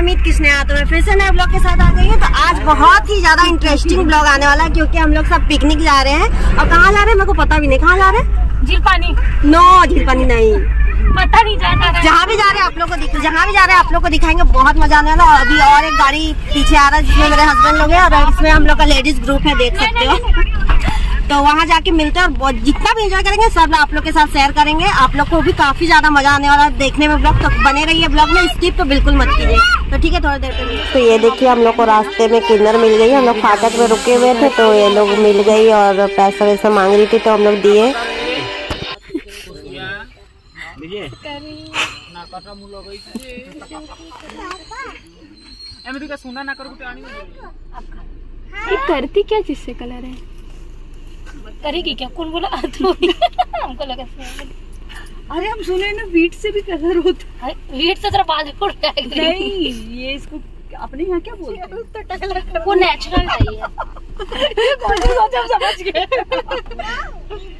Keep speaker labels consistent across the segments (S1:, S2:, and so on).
S1: अमित तो मैं फिर से नए ब्लॉग के साथ आ गई हूँ तो आज बहुत ही ज़्यादा इंटरेस्टिंग ब्लॉग आने वाला है क्योंकि हम लोग सब पिकनिक जा रहे हैं। और कहाँ जा रहे हैं? मेरे को पता भी नहीं। कहाँ जा रहे हैं?
S2: झील पानी
S1: नो झील पानी नहीं।
S2: पता नहीं जाता
S1: जहाँ भी जा रहे हैं आप लोग को दिख जहाँ भी जा रहे हैं आप लोग को दिखाएँगे बहुत मज़ा आने वाला है। अभी और एक गाड़ी पीछे आ रहा है जिसमें मेरे हस्बैंड लोग हैं और इसमें हम लोग का लेडीज़ ग्रुप है देख सकते हो। तो वहाँ जाके मिलते हैं और बहुत- जितना भी एंजॉय करेंगे सब आप लोग के साथ शेयर करेंगे। आप लोग को भी काफ़ी ज़्यादा मज़ा आने वाला है देखने में ब्लॉग तो बने रहिए ब्लॉग में स्किप तो बिल्कुल मत कीजिए। तो ठीक है थोड़ी देर पे तो ये देखिए हम लोग को रास्ते में किन्नर मिल गई हम लोग फाटक में रुके हुए थे तो ये लोग मिल गई और पैसा वैसा मांग रही थी तो हम लोग दिए।
S3: करती क्या जिससे कलर है?
S2: करेगी क्या? कौन बोला? तो हमको लगा
S3: अरे हम सुने ना बीट से भी कलर होता
S2: वीट से तेरा बाल उड़ जाएगा।
S3: नहीं ये इसको अपने यहाँ क्या बोलते हैं?
S2: वो नेचुरल है
S3: समझ गए।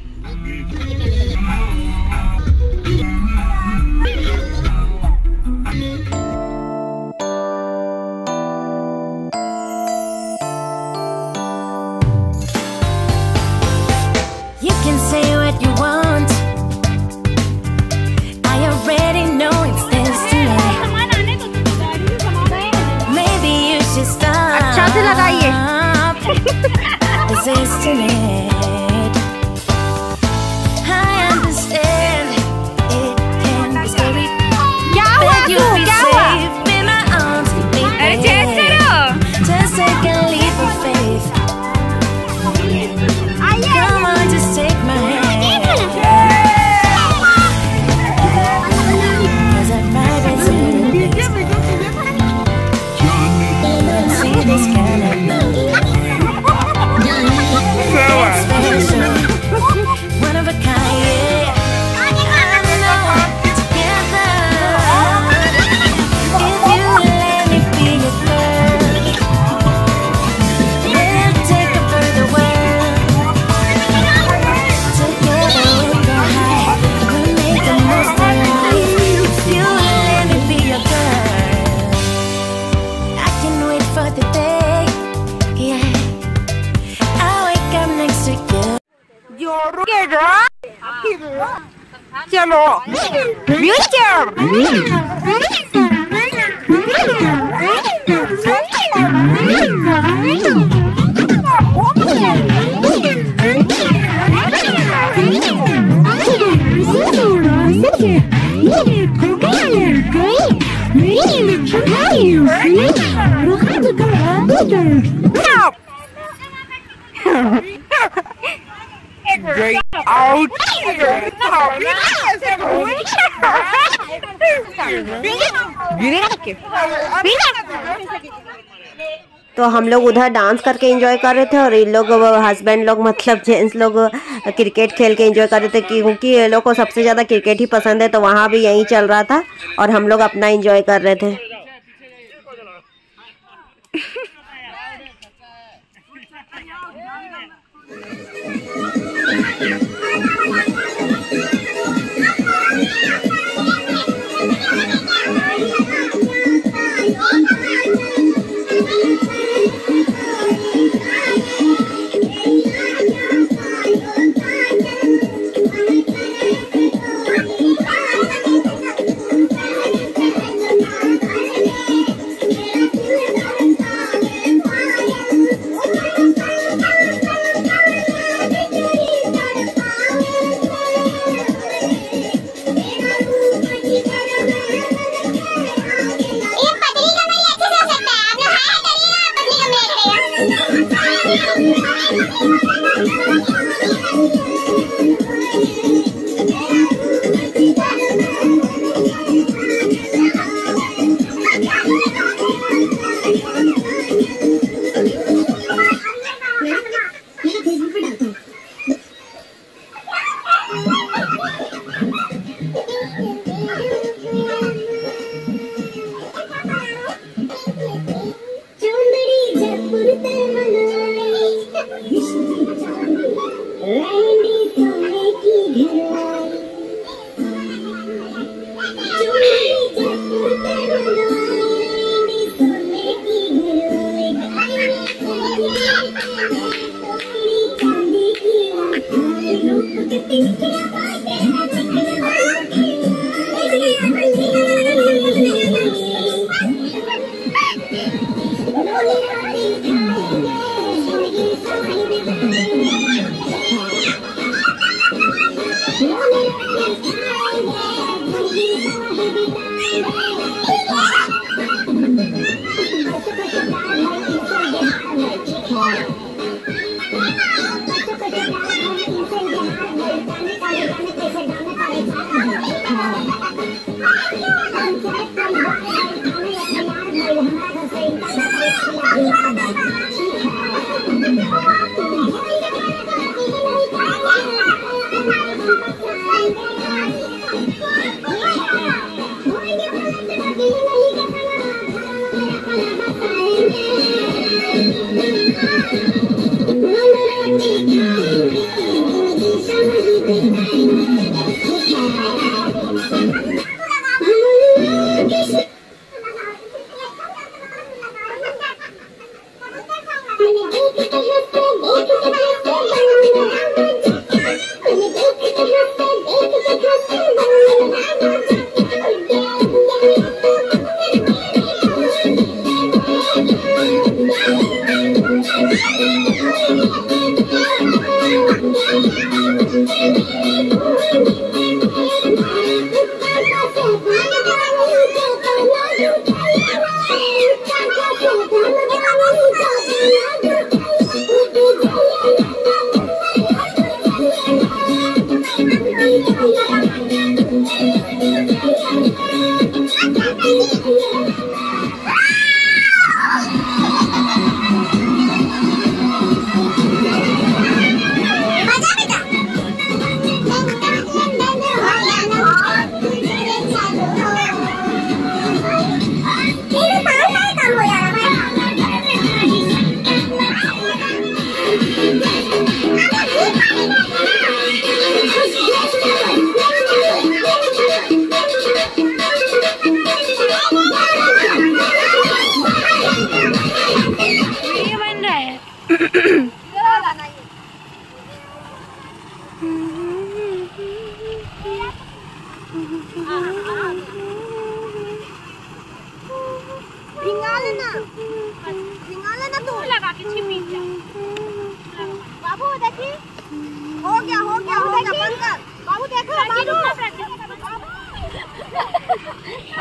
S4: history
S1: चलो फ्यूचर तो हम लोग उधर डांस करके एंजॉय कर रहे थे और इन लोग हस्बैंड लोग मतलब जेंट्स लोग क्रिकेट खेल के एंजॉय कर रहे थे क्योंकि ये लोग को सबसे ज़्यादा क्रिकेट ही पसंद है तो वहाँ भी यही चल रहा था और हम लोग अपना एंजॉय कर रहे थे।
S2: Yeah. Thank you. tem que gravar.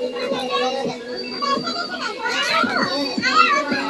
S2: 私たちが。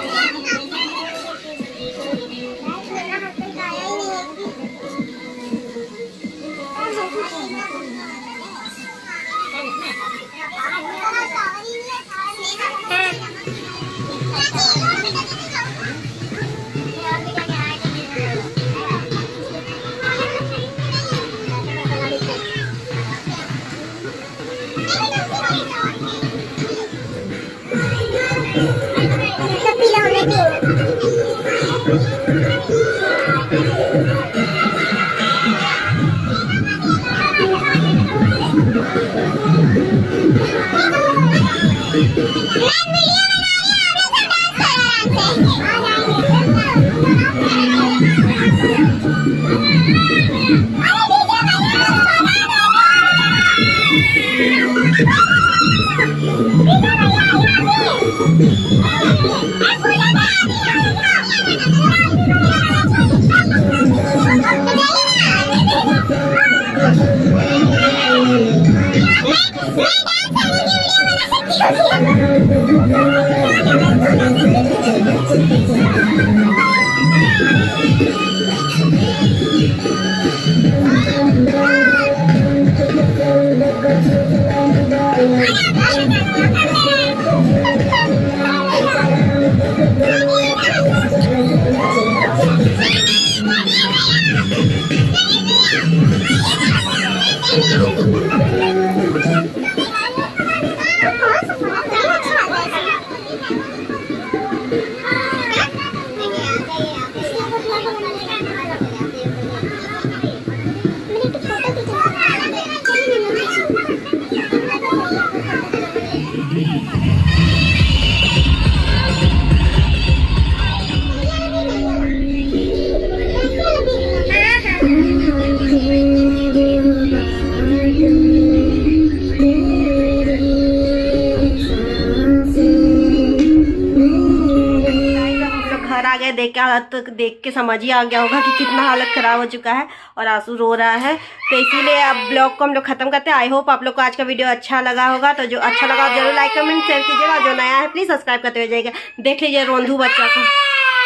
S2: आ गया,
S1: देख के हालत देख के समझ ही आ गया होगा कि कितना हालत खराब हो चुका है और आँसू रो रहा है। तो इसीलिए अब ब्लॉग को हम लोग खत्म करते हैं। आई होप आप लोग को आज का वीडियो अच्छा लगा होगा। तो जो अच्छा लगा, ज़रूर लाइक कमेंट शेयर कीजिएगा। जो नया है प्लीज़ सब्सक्राइब करते हुए जाइएगा। देख लीजिए रोंधू बच्चा को।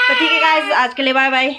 S1: तो ठीक है आज के लिए बाय बाय